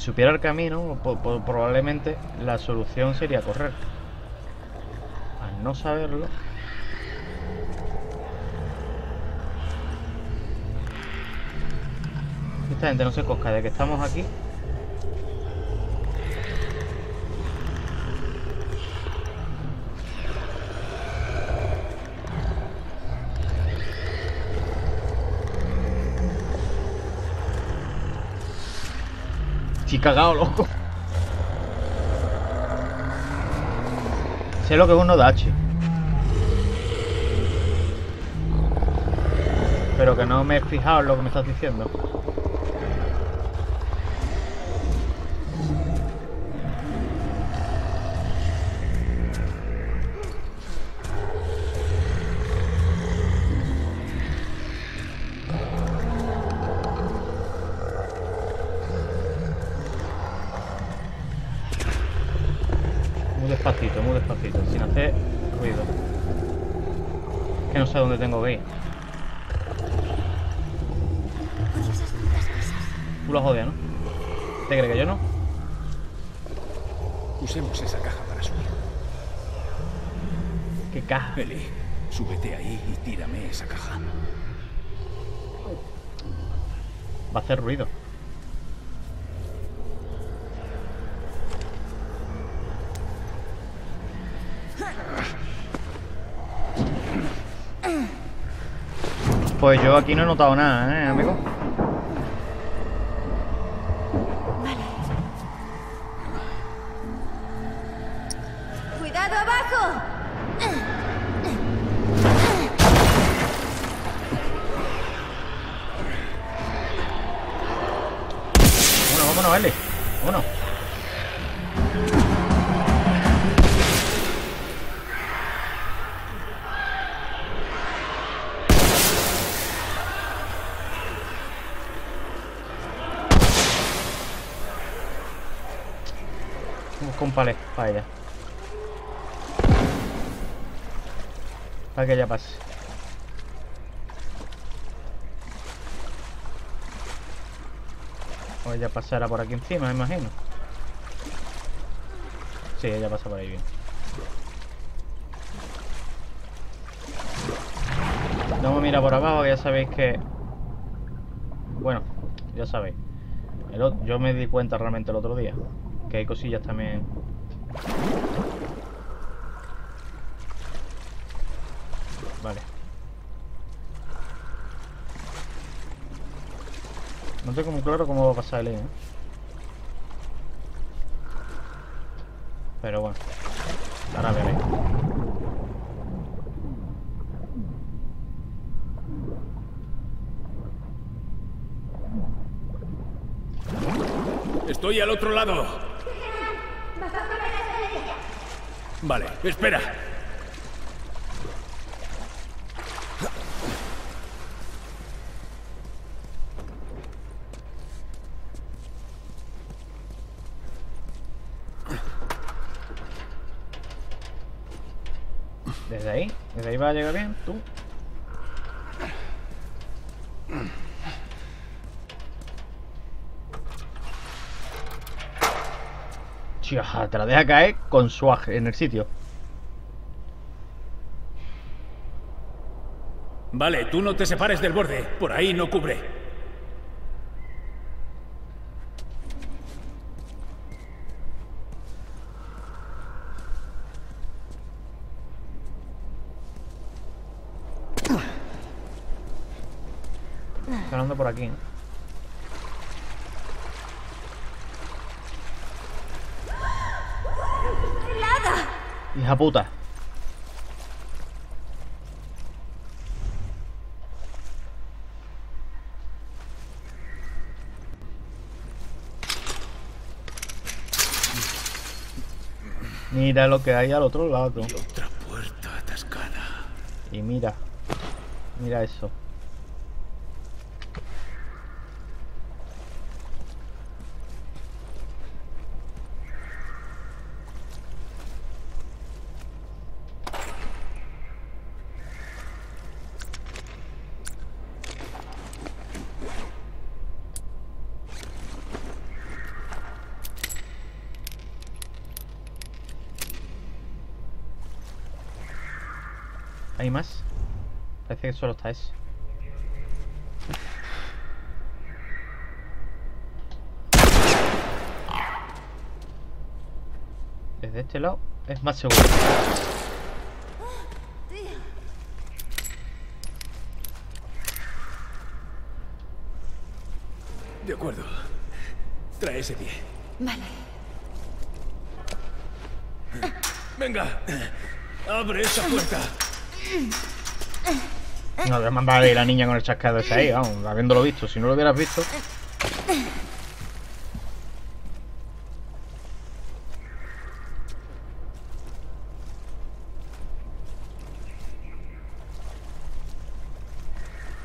Supiera el camino, probablemente la solución sería correr. Al no saberlo... Esta gente no se cosca de que estamos aquí Estoy cagado, loco. Sé lo que es un nodachi. Pero que no me he fijado en lo que me estás diciendo. Tengo que ir. Tú lo jodias, ¿no? ¿Te crees que yo no? Usemos esa caja para subir. ¿Qué caja? Eli, súbete ahí y tírame esa caja. Va a hacer ruido. Pues yo aquí no he notado nada, ¿eh, amigo? Vale, para ella. Para que ella pase. O ella pasará por aquí encima, me imagino. Sí, ella pasa por ahí bien. No me mira por abajo, ya sabéis que... Bueno, ya sabéis. yo me di cuenta realmente el otro día. Que hay cosillas también Vale. No tengo muy claro cómo va a pasar el ¿eh? Pero bueno. Ahora veré. Estoy al otro lado. Vale, espera. ¿Desde ahí? ¿Desde ahí va a llegar bien? ¿Tú? Te la deja caer con swag en el sitio. Vale, tú no te separes del borde. Por ahí no cubre. Está por aquí. Hija puta. Mira lo que hay al otro lado. Y otra puerta atascada. Y mira. Mira eso. Solo está ese. Desde este lado es más seguro. De acuerdo. Trae ese pie. Vale. Venga. Abre esa puerta. No, voy a mandar ahí la niña con el chascado ese ahí, vamos, habiéndolo visto. Si no lo hubieras visto.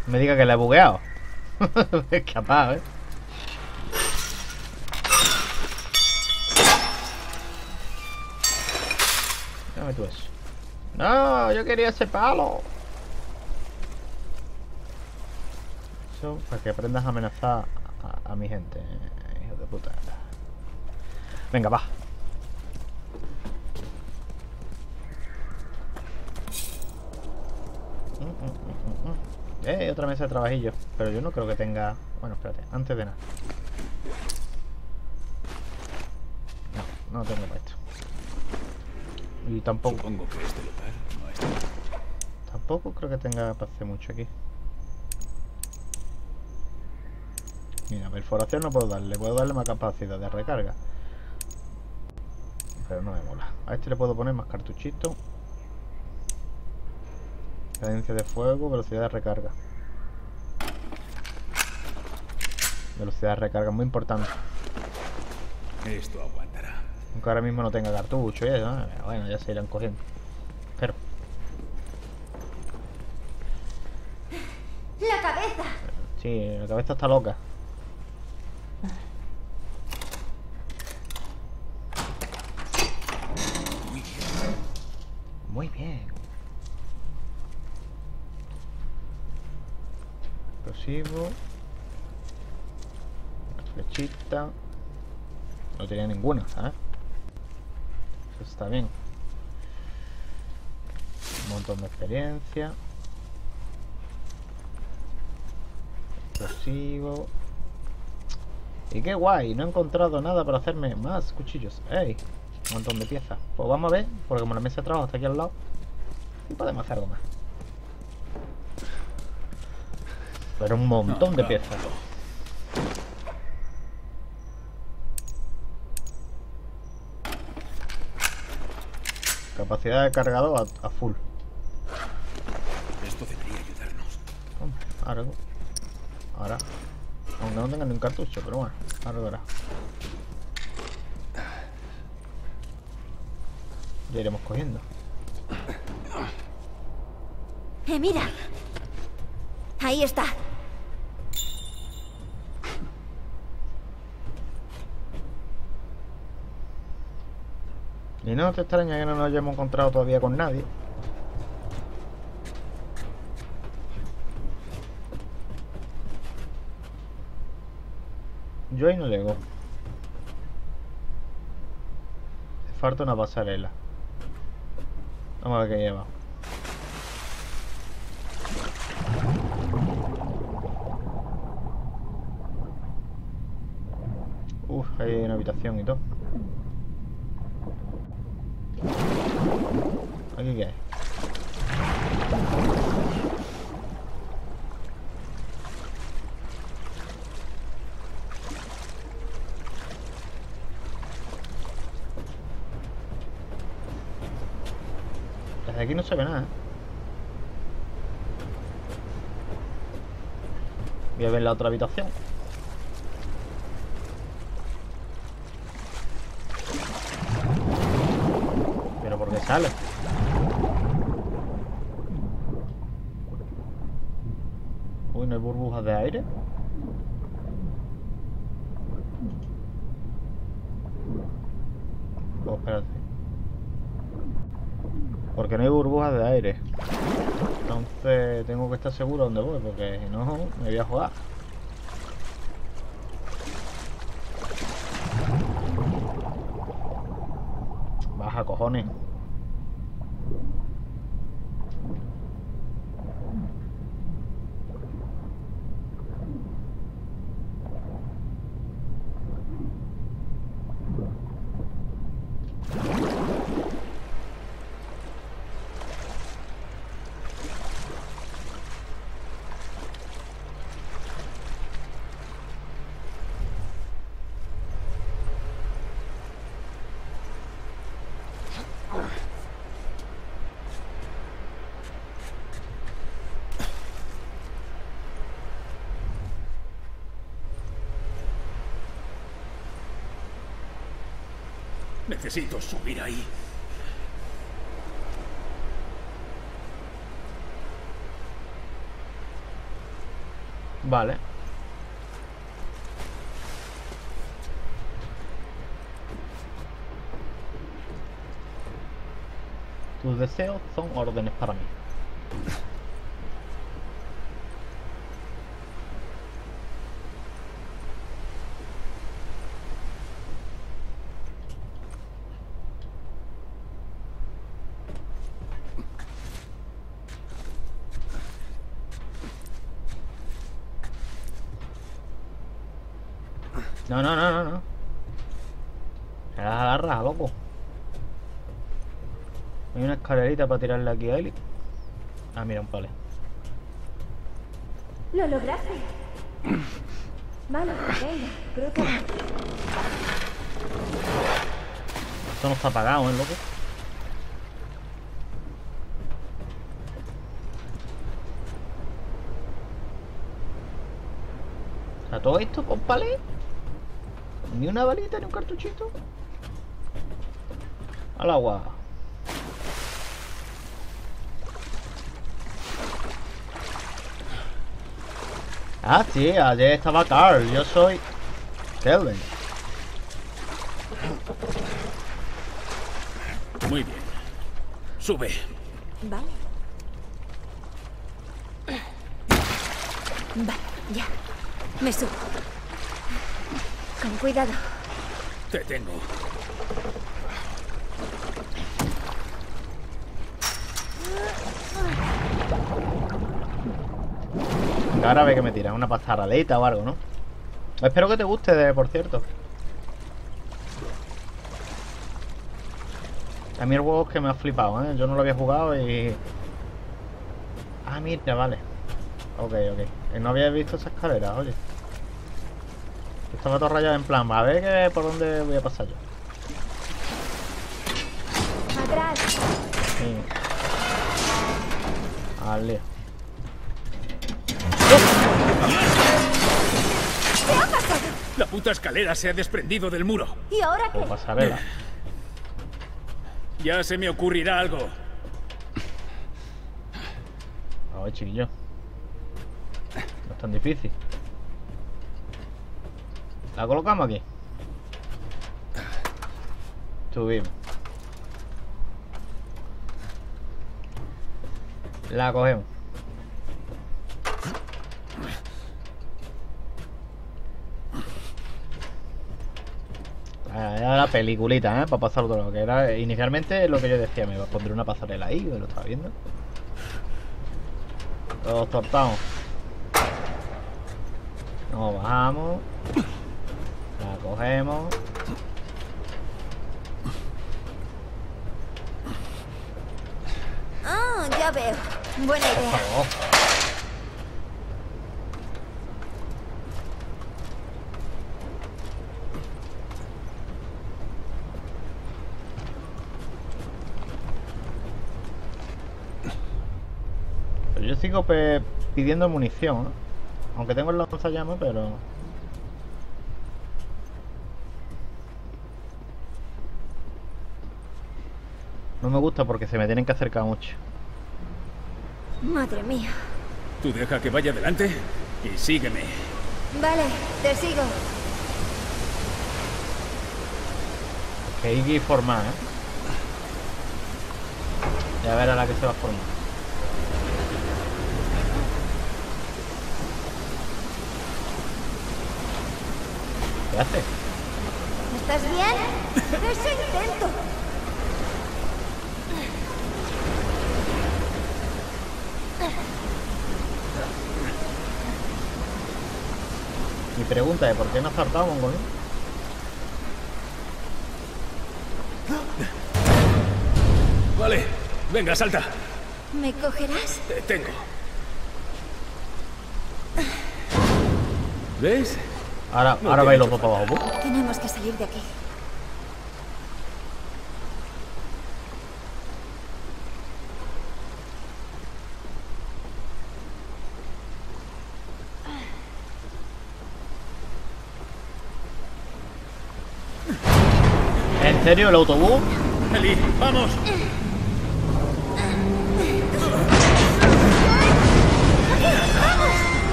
Me diga que la he bugueado. es capaz, ¿eh? Dame tú eso. No, yo quería ese palo. Eso para que aprendas a amenazar a, a mi gente, hijo de puta. Venga, va. Mm, mm, mm. Eh, otra mesa de trabajillo. Pero yo no creo que tenga... Bueno, espérate, antes de nada. No, no tengo para esto. Y tampoco... Supongo que este lugar no es... Tampoco creo que tenga para hacer mucho aquí. Mira, perforación no puedo darle, puedo darle más capacidad de recarga. Pero no me mola. A este le puedo poner más cartuchito. Cadencia de fuego, velocidad de recarga. Velocidad de recarga, muy importante. Esto aguantará. Aunque ahora mismo no tenga cartucho y eso. Pero bueno, ya se irán cogiendo. Pero, ¡La cabeza! sí, la cabeza está loca. Muy bien. Explosivo. Flechita. No tenía ninguna, ¿sabes? Eso está bien. Un montón de experiencia. Explosivo. Y qué guay, no he encontrado nada para hacerme más cuchillos. ¡Ey! Un montón de piezas. Pues vamos a ver, porque como la mesa de trabajo está aquí al lado, y podemos hacer algo más. Pero un montón de piezas. Capacidad de cargador a, a full. Esto debería ayudarnos. Hombre, Ahora. Ahora. Aunque no tenga ni un cartucho, pero bueno. Ahora verá. Ya iremos cogiendo. ¡Eh, mira! Ahí está. Y no te extraña que no nos hayamos encontrado todavía con nadie. Yo ahí no llego. Falta una pasarela. Vamos a ver qué lleva. Uf, hay una habitación y todo. ¿Aquí qué hay? Desde aquí no se ve nada. ¿eh? Voy a ver la otra habitación. Pero ¿por qué sale? Uy, no hay burbujas de aire. Oh, espérate. Porque no hay burbujas de Entonces tengo que estar seguro dónde voy, porque si no me voy a jugar. Baja, cojones. Necesito subir ahí. Vale. Tus deseos son órdenes para mí. No, no, no, no, no. Me las agarras, loco. Hay una escalerita para tirarle aquí a Eli. Ah, mira, un pale. Lo lograste. Vale, venga, creo que... Esto no está apagado, ¿eh, loco? Sea, todo esto con palé. Ni una balita, ni un cartuchito. Al agua. Ah, sí, ayer estaba Carl. Yo soy Kelvin. Muy bien. Sube. Vale. Vale, ya. Me subo. Con cuidado. Te tengo. Ahora ve que me tiras una pastaradita o algo, ¿no? Espero que te guste, de, por cierto. A mí el juego es que me ha flipado, ¿eh? Yo no lo había jugado y... Ah, mira, vale. Ok, ok. No había visto esa escalera, oye. Estaba todo rayado en plan, a ver que por dónde voy a pasar yo. Atrás. Sí. Al lío. ¿Qué ha pasado? La puta escalera se ha desprendido del muro. ¿Y ahora qué? pasarela. Ya se me ocurrirá algo. A ver, chiquillo. No es tan difícil. La colocamos aquí. Subimos. La cogemos. Era la peliculita, ¿eh? Para pasar todo lo que era. Inicialmente lo que yo decía, me pondré una pasarela ahí, lo estaba viendo. Los tortamos. Nos bajamos. La cogemos. Ah, ya veo. Buena idea. Oh, Pero yo sigo pidiendo munición, ¿eh? Aunque tengo el lanzallamas, pero... No me gusta porque se me tienen que acercar mucho. Madre mía. Tú deja que vaya adelante y sígueme. Vale, te sigo. Que hay que formar, ¿eh? Ya ver a la que se va a formar. ¿Qué hace? ¿Estás bien? ¡Ese intento! Mi pregunta es ¿por qué no has saltado, mongolín? Vale, venga, salta. ¿Me cogerás? Te tengo. ¿Ves? Ahora, No ahora dos para abajo. Tenemos que salir de aquí. ¿En serio el autobús? Eli, vamos.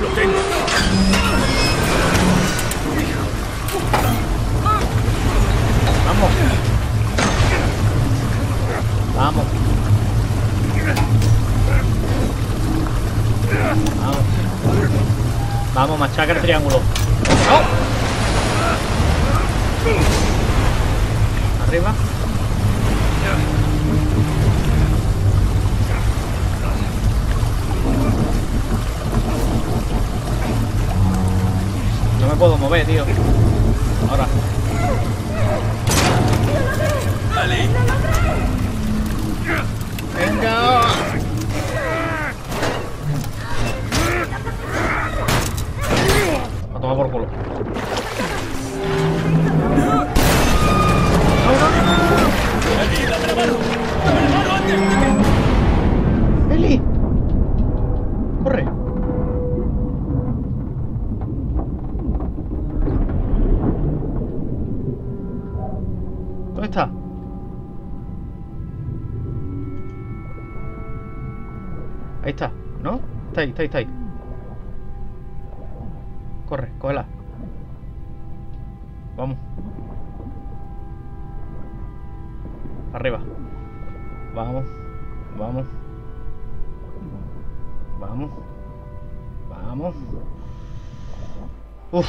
Lo tengo. Vamos. Vamos. Vamos. Vamos, machaca el triángulo. Mover, tío. Ahí está, ¿no? Está ahí, está ahí, está ahí. Corre, cógela. Vamos. Arriba. Vamos. Vamos. Vamos. Vamos. Uf.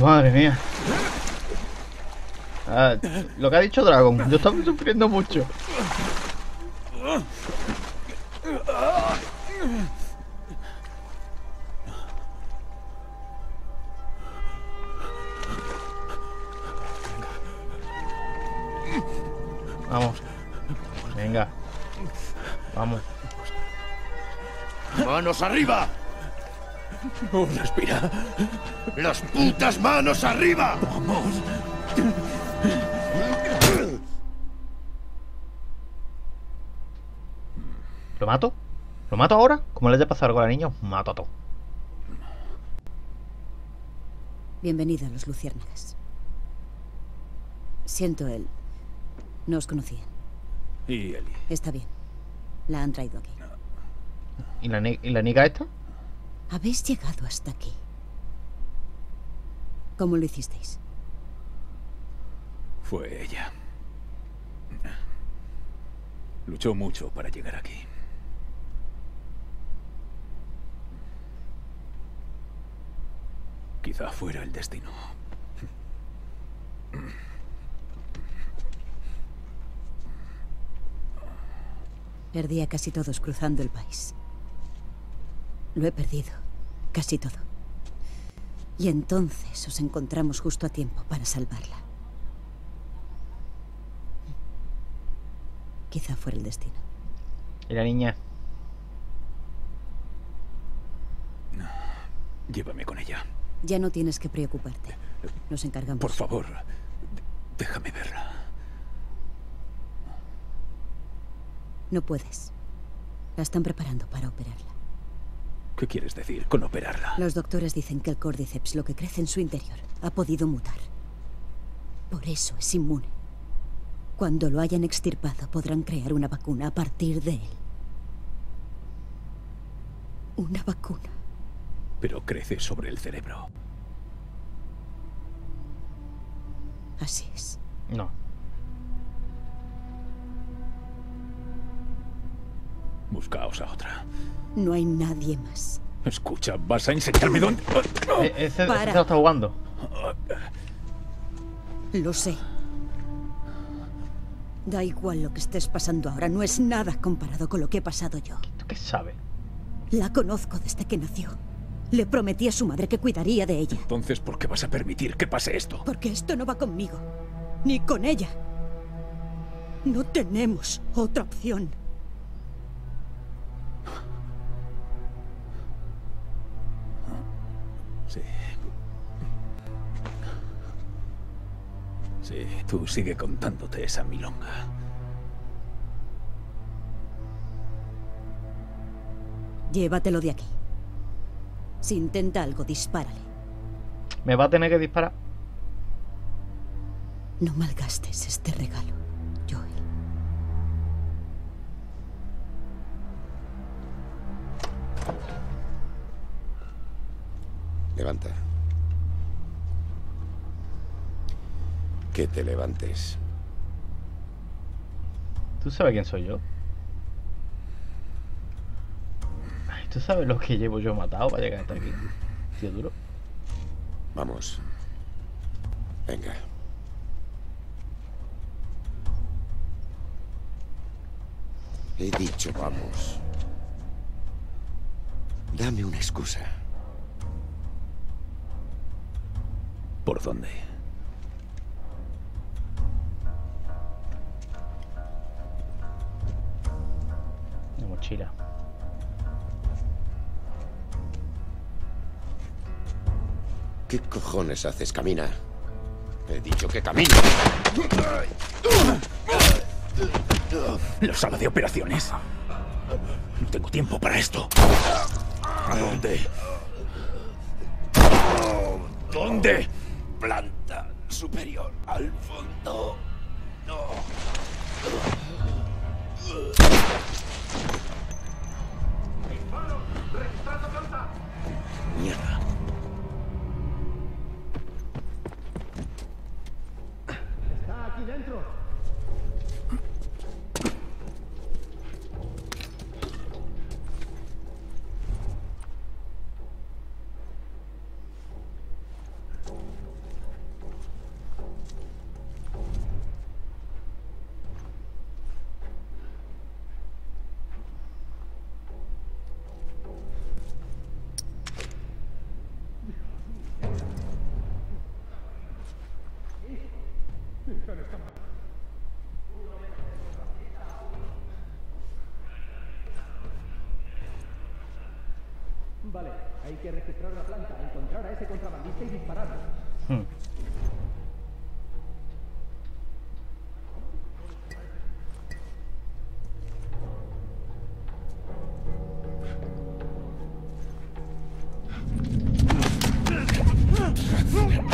Madre mía. Ah, lo que ha dicho Dragon, yo estaba sufriendo mucho. Vamos. Venga. Vamos. ¡Manos arriba! Oh, respira. ¡Las putas manos arriba! Vamos. ¿Lo mato? ¿Lo mato ahora? Como le haya pasado algo a la niña, os mato a todos. Bienvenido a los Luciérnagas. Siento él. No os conocía. Y Eli. Está bien. La han traído aquí. ¿Y la, ¿Y la nica esta? Habéis llegado hasta aquí. ¿Cómo lo hicisteis? Fue ella. Luchó mucho para llegar aquí. Quizá fuera el destino. Perdí a casi todos cruzando el país. Lo he perdido. Casi todo. Y entonces os encontramos justo a tiempo para salvarla. Quizá fuera el destino. ¿Y la niña? Llévame con ella. Ya no tienes que preocuparte. Nos encargamos. Por favor, déjame verla. No puedes. La están preparando para operarla. ¿Qué quieres decir con operarla? Los doctores dicen que el córdiceps, lo que crece en su interior, ha podido mutar. Por eso es inmune. Cuando lo hayan extirpado, podrán crear una vacuna a partir de él. Una vacuna. Pero crece sobre el cerebro. Así es. No. Buscaos a otra. No hay nadie más. Escucha, ¿vas a enseñarme dónde...? E- ese, ese Para. se lo está jugando. Lo sé. Da igual lo que estés pasando ahora, no es nada comparado con lo que he pasado yo. ¿Tú qué sabes? La conozco desde que nació. Le prometí a su madre que cuidaría de ella. Entonces, ¿por qué vas a permitir que pase esto? Porque esto no va conmigo, ni con ella. No tenemos otra opción. Sí. Sí, tú sigue contándote esa milonga. Llévatelo de aquí. Si intenta algo, dispárale. Me va a tener que disparar. No malgastes este regalo, Joel. Levanta. Que te levantes. ¿Tú sabes quién soy yo? ¿Tú sabes lo que llevo yo matado para llegar hasta aquí? Tío duro. Vamos. Venga. He dicho vamos. Dame una excusa. ¿Por dónde? La mochila. ¿Qué cojones haces? Camina. He dicho que camina. La sala de operaciones. No tengo tiempo para esto. ¿A dónde? ¿Dónde? Planta superior al fondo. Mierda. Vale, hay que registrar la planta, encontrar a ese contrabandista y dispararlo. Hmm.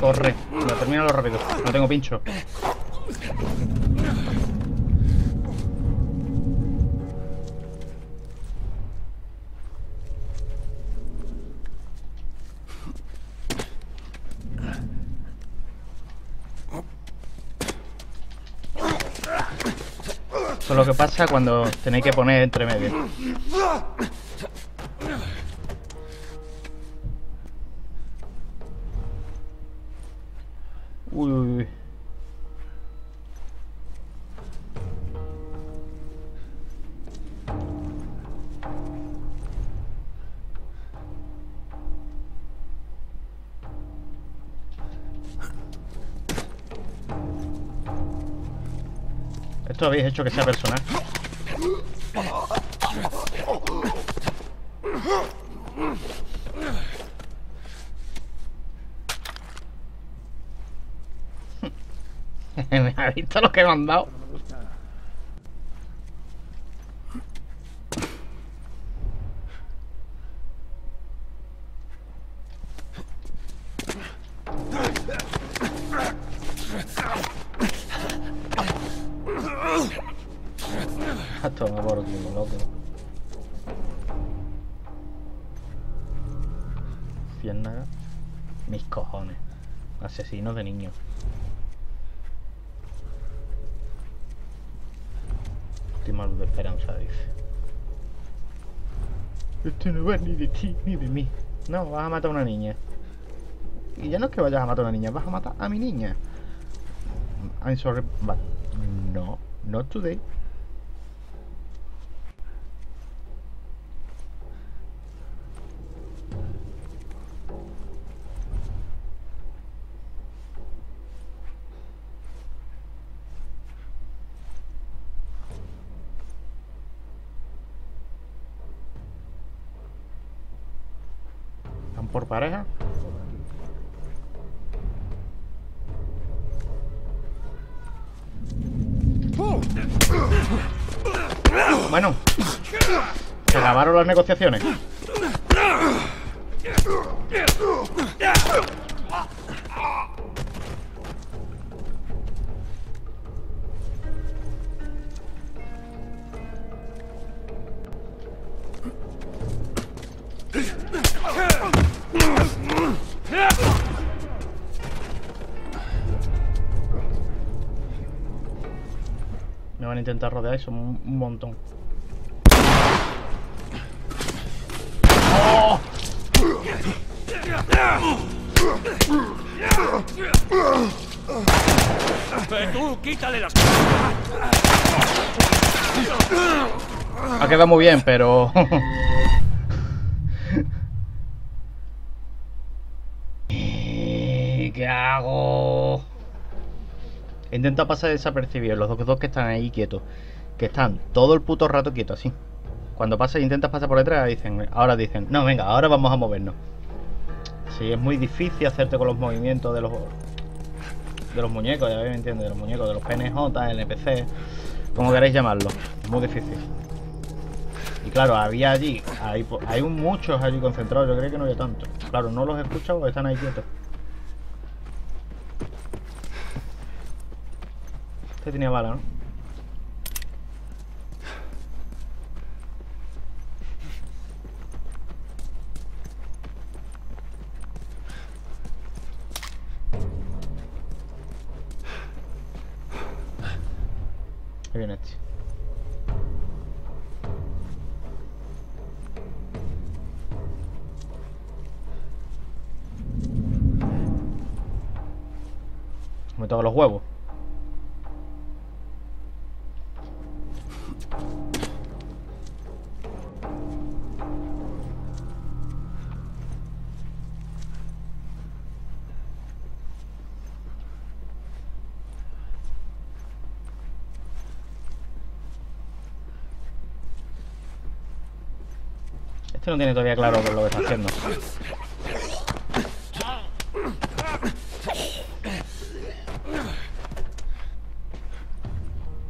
Corre, lo termina lo rápido. No tengo pincho. Es lo que pasa cuando tenéis que poner entre medio. Uy, uy, Esto habéis hecho que sea personal. ¿Me ha visto lo que me han dado? A tomar por culo, loco. Ciénaga. Mis cojones. Asesinos de niños. Última luz de esperanza, dice. Esto no va ni de ti ni de mí. No, vas a matar a una niña. Y ya no es que vayas a matar a una niña, vas a matar a mi niña. I'm sorry, but no, not today. bueno. Se lavaron las negociaciones. Me van a intentar rodear y son un montón. Tú, quítale las... Ha quedado muy bien, pero... ¿Qué hago? Intenta pasar desapercibido los dos que están ahí quietos. Que están todo el puto rato quietos, así. Cuando pasas e intentas pasar por detrás, dicen, ahora dicen, no, venga, ahora vamos a movernos. Sí, es muy difícil hacerte con los movimientos de los de los muñecos, ya me entiendes, de los muñecos, de los PNJ, NPC, como queréis llamarlo. Muy difícil. Y claro, había allí, hay, hay muchos allí concentrados, yo creo que no había tanto. Claro, no los he escuchado porque están ahí quietos. Este tenía bala, ¿no? Ahí viene este. Me toca los huevos. No tiene todavía claro qué lo que está haciendo.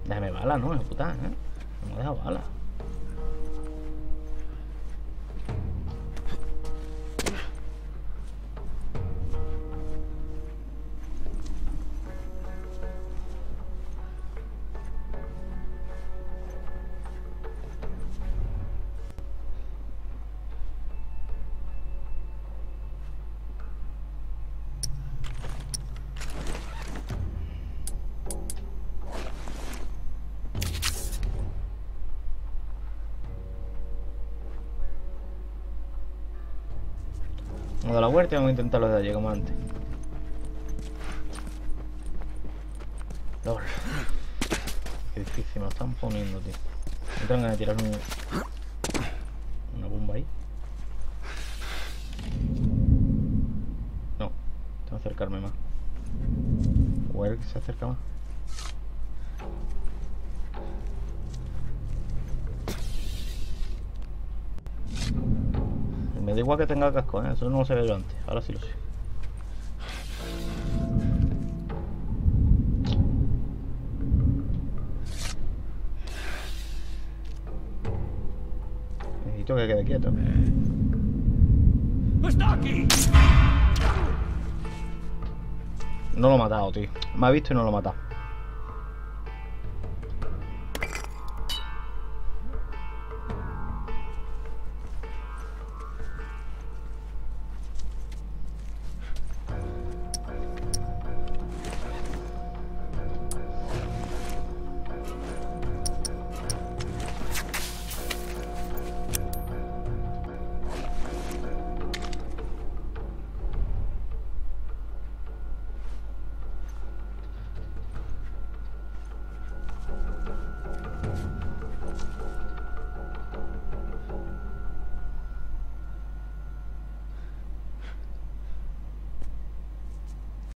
Déjame bala, ¿no? Hijo puta, ¿eh? No me deja bala. Vamos a dar la vuelta y vamos a intentarlo de allí como antes. Qué difícil me lo están poniendo, tío. Me tengo ganas de tirar un... una bomba ahí. No, tengo que acercarme más. O él que se acerca más. Que tenga casco, ¿eh? eso no lo sabía yo antes, ahora sí lo sé. Necesito que quede quieto. ¡Está aquí! No lo he matado, tío. Me ha visto y no lo he matado.